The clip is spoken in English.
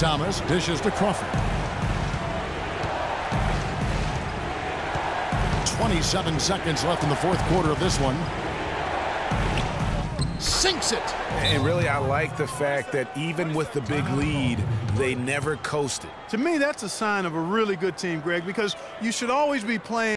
Thomas dishes to Crawford. 27 seconds left in the fourth quarter of this one. Sinks it. And really, I like the fact that even with the big lead, they never coasted. To me, that's a sign of a really good team, Greg, because you should always be playing